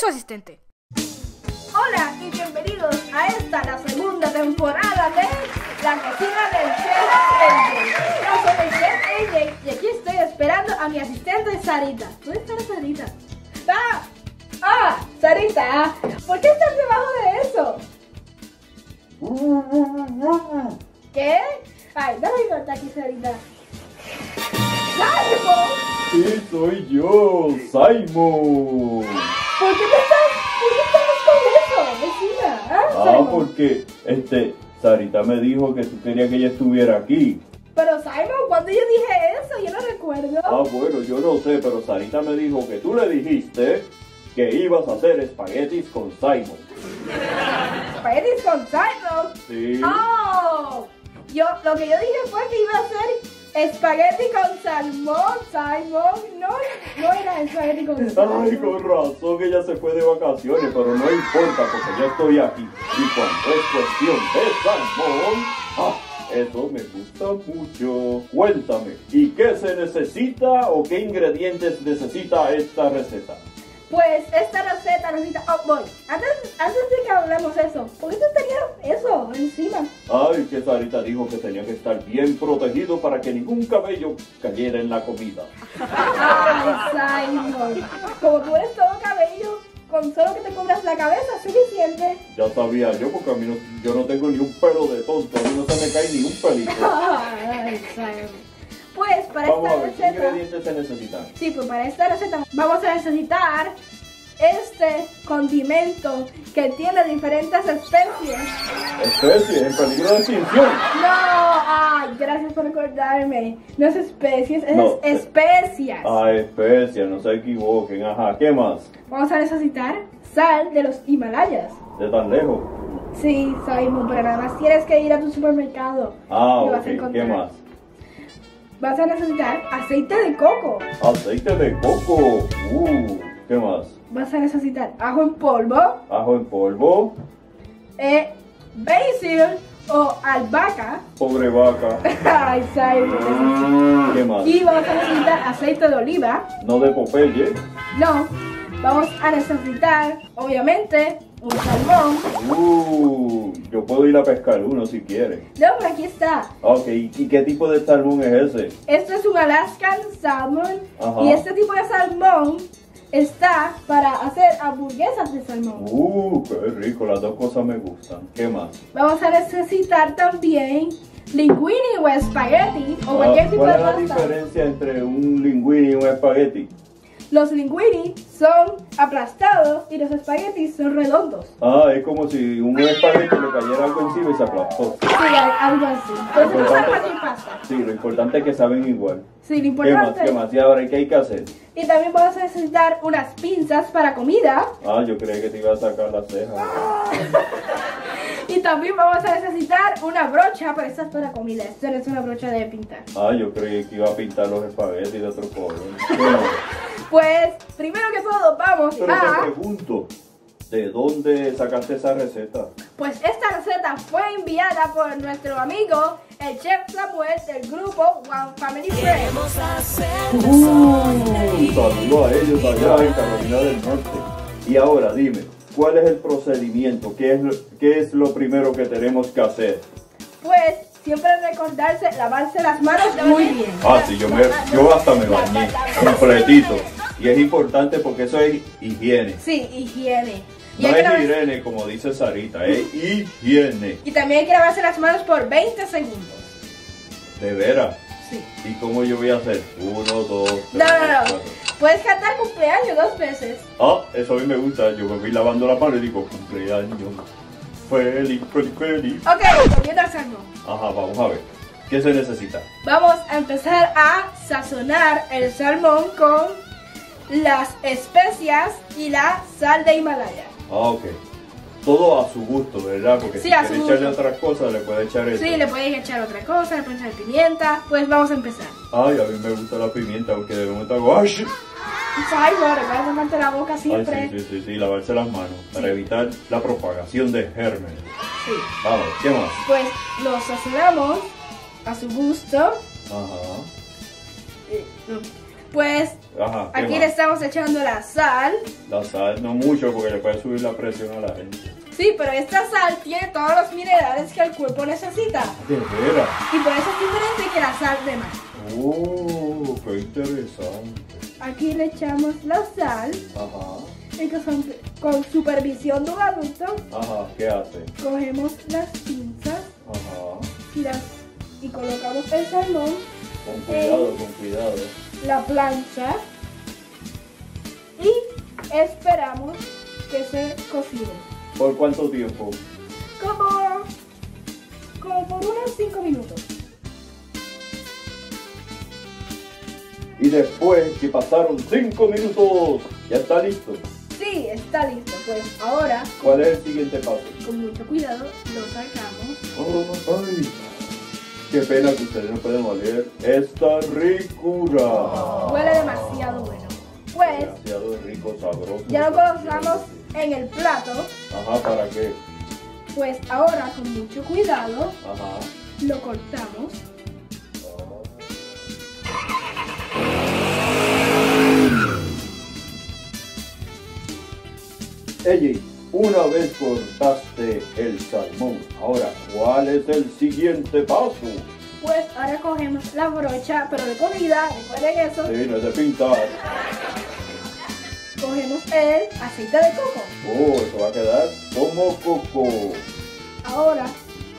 su asistente. Hola y bienvenidos a esta, la segunda temporada de La Cocina del Chef. Yo soy Chef AJ y aquí estoy esperando a mi asistente Sarita. ¿Dónde está Sarita? ¡Ah! ¡Ah! Sarita, ¿por qué estás debajo de eso? ¿Qué? Ay, nota aquí, Sarita. ¡Simon! Sí, soy yo, Simon. ¿Por qué te estás, por qué estás con eso, vecina? ¿Ah, Ah, Simon? porque este Sarita me dijo que tú querías que ella estuviera aquí. Pero Simon, cuando yo dije eso, yo no recuerdo. Ah, bueno, yo no sé, pero Sarita me dijo que tú le dijiste que ibas a hacer espaguetis con Simon. Con Simon. Sí. Oh, yo lo que yo dije fue que iba a hacer espagueti con salmón, Simon. No, no era espagueti con Ay, salmón. con razón, ella se fue de vacaciones, pero no importa porque yo estoy aquí. Y cuando es cuestión de salmón, ah, eso me gusta mucho. Cuéntame, ¿y qué se necesita o qué ingredientes necesita esta receta? Pues esta receta necesita. Oh, voy. Antes, antes de que hablemos eso, ¿por qué tú tenías eso encima? Ay, que Sarita dijo que tenía que estar bien protegido para que ningún cabello cayera en la comida. Ay, Simon. Como tú eres todo cabello, con solo que te cubras la cabeza es suficiente. Ya sabía yo, porque a mí no, yo no tengo ni un pelo de tonto, a mí no se me cae ni un pelito. Ay, Simon. Pues para Vamos a esta ver, ¿qué receta. ingredientes se necesitan? Sí, pues para esta receta vamos a necesitar este condimento que tiene diferentes especies. Especies en peligro de extinción. No, ay, gracias por recordarme. No es especies, es No. especias. Ah, especias, no se equivoquen. Ajá, ¿qué más? Vamos a necesitar sal de los Himalayas. De tan lejos. Sí, Simon, pero nada más tienes que ir a tu supermercado. Ah, ok, ¿qué más? Vas a necesitar aceite de coco. Aceite de coco. Uh, ¿qué más? Vas a necesitar ajo en polvo, Ajo en polvo. eh, basil o albahaca. Pobre vaca. Ay, Simon. ¿Qué más? Y vamos a necesitar aceite de oliva. No de Popeye. No. Vamos a necesitar, obviamente, un salmón. Uh, yo puedo ir a pescar uno si quieres. No, pero aquí está. Ok, ¿y qué tipo de salmón es ese? Esto es un Alaskan Salmon. Ajá. Y este tipo de salmón está para hacer hamburguesas de salmón. Uh, qué rico, las dos cosas me gustan. ¿Qué más? Vamos a necesitar también linguini o espagueti o Ah, cualquier tipo ¿Cuál de es la diferencia entre un linguini y un espagueti? Los linguini son aplastados y los espaguetis son redondos. Ah, es como si un espagueti le cayera algo encima y se aplastó. Sí, algo así. Entonces no sabe cualquier pasta. Sí, lo importante es que saben igual. Sí, lo ¿Qué más? importante. ¿Qué más? ¿Y ahora qué hay que hacer? Y también vamos a necesitar unas pinzas para comida. Ah, yo creía que te iba a sacar las cejas. Y también vamos a necesitar una brocha, pero esta es para comida. Esta no es una brocha de pintar. Ah, yo creí que iba a pintar los espaguetis de otro color. Bueno, Pues, primero que todo, vamos pero te a... pregunto, ¿de dónde sacaste esa receta? Pues esta receta fue enviada por nuestro amigo, el chef Samuel del grupo One Family Friends. Un saludo a ellos allá en Carolina del Norte. Y ahora dime, ¿cuál es el procedimiento? ¿Qué es, lo- qué es lo primero que tenemos que hacer? Pues, siempre recordarse lavarse las manos muy bien. Ah, sí, yo, me, yo hasta me bañé completito. Y es importante porque eso es higiene. Sí, higiene. No es lavar- higiene como dice Sarita, es higiene. y también hay que lavarse las manos por 20 segundos. De veras. Sí. ¿Y cómo yo voy a hacer? Uno, dos, tres, No, no, no. cuatro. Puedes cantar cumpleaños dos veces. Ah, eso a mí me gusta. Yo me voy lavando la mano y digo cumpleaños. Feliz, feliz, feliz. Ok, volviendo al salmón. Ajá, vamos a ver. ¿Qué se necesita? Vamos a empezar a sazonar el salmón con las especias y la sal de Himalaya. Ah, ok. Todo a su gusto, ¿verdad? Porque Sí, si a quiere echarle otras cosas, le puede echar eso. Sí, le puedes echar otra cosa, le puedes echar pimienta. Pues vamos a empezar. Ay, a mí me gusta la pimienta, aunque de momento hago... ¡Ay! Ay, no, recuerda tomarte la boca Ay, siempre. sí, sí, sí, sí, lavarse las manos para evitar la propagación de gérmenes. Sí. Vamos, ¿qué más? Pues los sazonamos a su gusto. Ajá. Eh, no. Pues Ajá. ¿qué aquí más? le estamos echando la sal. La sal no mucho porque le puede subir la presión a la gente. Sí, pero esta sal tiene todos los minerales que el cuerpo necesita. De veras. Y por eso es diferente que la sal de mar. Oh, qué interesante. Aquí le echamos la sal. Ajá. Y que son- con supervisión de un adulto, Ajá, ¿qué hace? cogemos las pinzas Ajá. y, las, y colocamos el salmón, Con cuidado, con cuidado. La plancha y esperamos que se cocine. ¿Por cuánto tiempo? Como, como por unos 5 minutos. Y después que pasaron 5 minutos, ya está listo. Sí, está listo. Pues ahora, ¿Cuál es el siguiente paso? con mucho cuidado, lo sacamos. Oh, ay, qué pena que ustedes no pueden oler esta ricura. Huele demasiado bueno. Pues Demasiado rico, sabroso. ya lo colocamos en el plato. Ajá, ¿para qué? Pues ahora, con mucho cuidado, Ajá. lo cortamos. Ella, una vez cortaste el salmón, ahora, ¿cuál es el siguiente paso? Pues ahora cogemos la brocha, pero de comida, recuerden eso. Sí, no es de pintar. Cogemos el aceite de coco. Oh, eso va a quedar como coco. Ahora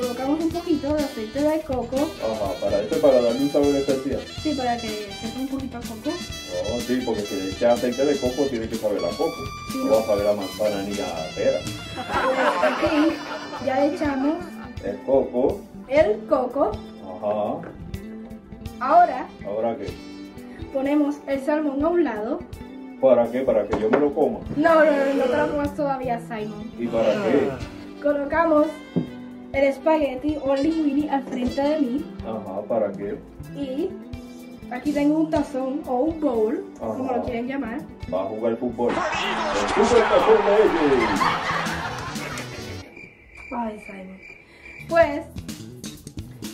colocamos un poquito de aceite de coco. Ajá, para esto, para darle un sabor especial. Sí, para que sepa un poquito a coco. Oh, sí, porque si le echas aceite de coco, tiene que saber a coco. Sí. No va a saber a manzana ni a pera. Aquí ya le echamos El coco, el coco. ajá. Ahora ¿Ahora qué? ponemos el salmón a un lado. ¿Para qué? Para que yo me lo coma. No, no, no, no te lo comas todavía, Simon. ¿Y para qué? Colocamos el espagueti o linguini al frente de mí. Ajá, ¿para qué? Y aquí tengo un tazón o un bowl, como lo quieren llamar. Va a jugar fútbol. El super tazón de ellos. Ay, Simon. Pues,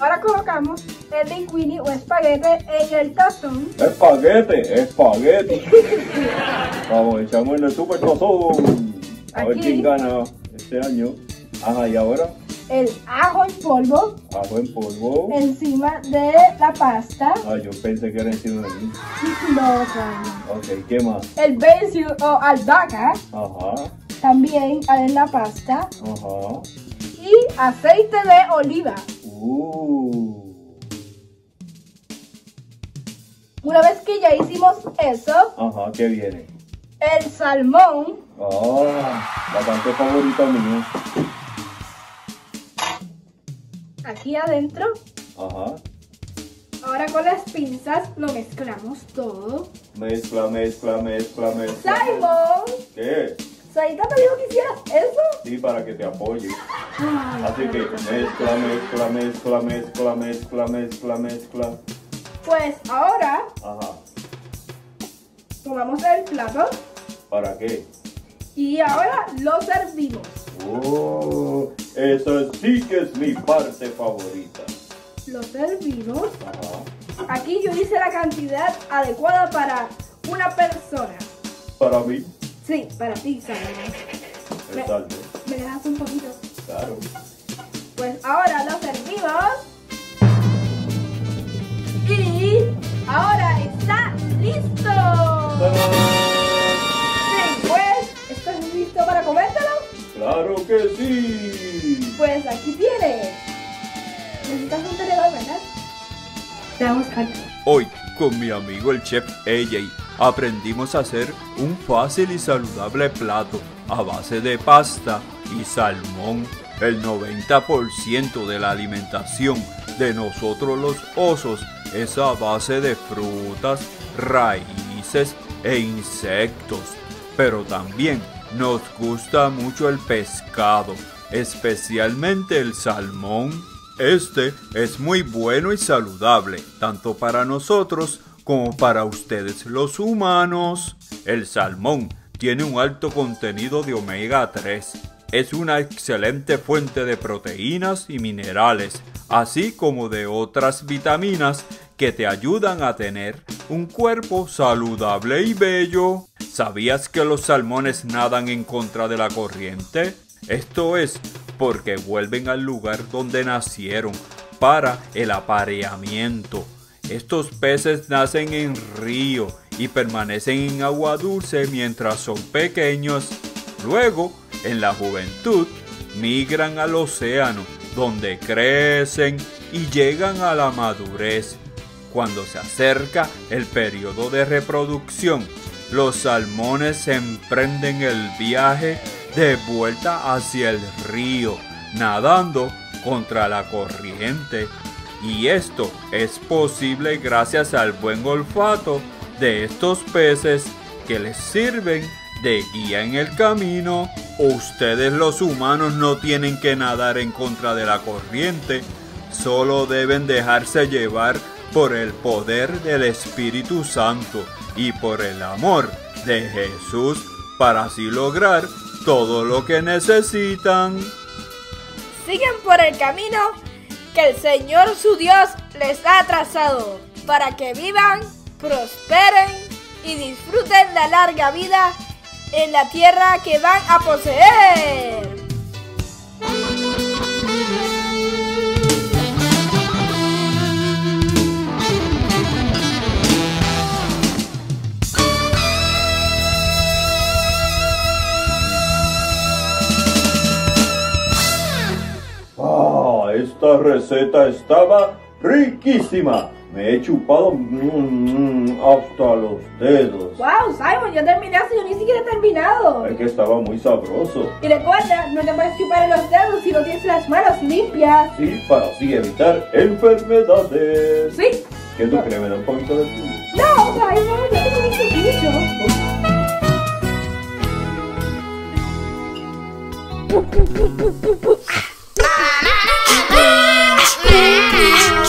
ahora colocamos el linguini o espagueti en el tazón. Espaguete, espagueti. Vamos, echamos en el super tazón. A ver quién gana este año. Ajá, y ahora, El ajo en polvo ajo en polvo. encima de la pasta. Ah, yo pensé que era encima de mí. No, Simon. Ok, ¿qué más? El basil o albahaca Ajá, también en la pasta. ajá. Y aceite de oliva. Uh. Una vez que ya hicimos eso, Ajá, ¿qué viene? el salmón Ah, la parte favorita mía. Aquí adentro. Ajá. Ahora con las pinzas lo mezclamos todo. Mezcla, mezcla, mezcla, mezcla. Simon, ¿Qué? Saita me dijo que hicieras eso. Sí, para que te apoye. Ay, Así que mezcla, mezcla, mezcla, mezcla, mezcla, mezcla, mezcla. Pues ahora Ajá. tomamos el plato ¿Para qué? y ahora lo servimos. Oh, esa sí que es mi parte favorita. Lo servimos. Ajá. Aquí yo hice la cantidad adecuada para una persona. Para mí, Sí, para ti, Simon. el saldo. ¿Me dejas un poquito? Claro. Pues ahora lo servimos. Y ahora está listo. Sí, pues, ¿estás listo para comértelo? Claro que sí. Pues aquí tienes. Necesitas un tenedor, ¿verdad? Te vamos a Hoy, con mi amigo el chef AJ, aprendimos a hacer un fácil y saludable plato a base de pasta y salmón. El 90% de la alimentación de nosotros los osos es a base de frutas, raíces e insectos. Pero también nos gusta mucho el pescado, especialmente el salmón. Este es muy bueno y saludable, tanto para nosotros como para ustedes los humanos. El salmón tiene un alto contenido de omega 3 es una excelente fuente de proteínas y minerales, así como de otras vitaminas que te ayudan a tener un cuerpo saludable y bello. ¿Sabías que los salmones nadan en contra de la corriente? Esto es porque vuelven al lugar donde nacieron para el apareamiento. Estos peces nacen en río y permanecen en agua dulce mientras son pequeños. Luego, en la juventud, migran al océano, donde crecen y llegan a la madurez. Cuando se acerca el periodo de reproducción, los salmones emprenden el viaje de vuelta hacia el río, nadando contra la corriente. Y esto es posible gracias al buen olfato de estos peces que les sirven de guía en el camino. Ustedes los humanos no tienen que nadar en contra de la corriente, solo deben dejarse llevar por el poder del Espíritu Santo y por el amor de Jesús para así lograr todo lo que necesitan. Sigan por el camino que el Señor su Dios les ha trazado para que vivan, prosperen y disfruten la larga vida en la tierra que van a poseer. Esta receta estaba riquísima. Me he chupado mm, mm, hasta los dedos. Wow, Simon, ya terminaste, yo ni siquiera he terminado. Es que estaba muy sabroso. Y recuerda, no te puedes chupar en los dedos si no tienes las manos limpias. Sí, para así evitar enfermedades. Sí. ¿Qué tú crees? ¿Me da un poquito de tuyo? No, Simon, ya te comiste mucho. La, Ah!